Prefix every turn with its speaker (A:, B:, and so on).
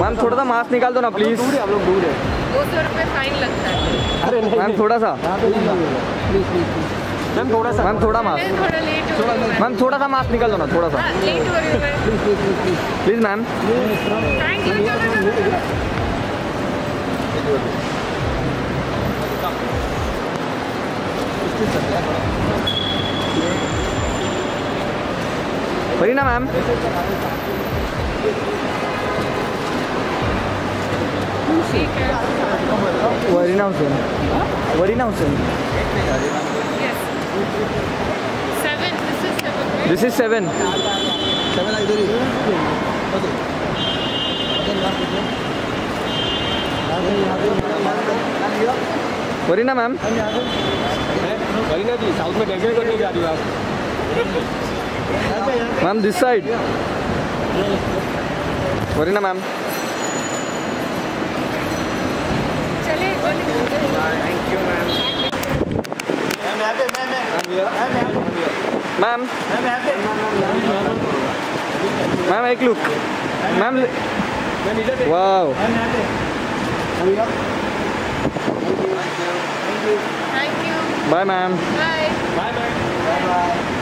A: Ma'am थोड़ा सा mask निकाल दो ना प्लीज़
B: दूर है हम लोग दूर है।
C: दो सौ रुपये फाइन लगता है।
B: अरे
A: मैम थोड़ा सा।
B: प्लीज़ प्लीज़ मैम थोड़ा सा।
A: मैम थोड़ा मास्क
C: थोड़ा लेट रही
A: मैम थोड़ा सा मास्क निकाल दो ना थोड़ा सा।
C: हाँ, लेट हो हूँ। Please ma'am
A: please please
C: please ma'am
A: Warina Hussain Warina Hussain
C: yes seven this is seven
A: this is seven Warina ma'am
B: Warina ji south में डेब्यू करने जा रही हो आप
A: ma'am this side
C: Warina ma'am
A: ma'am ma'am एक look ma'am wow
C: thank you
A: bye ma'am
C: bye
B: bye bye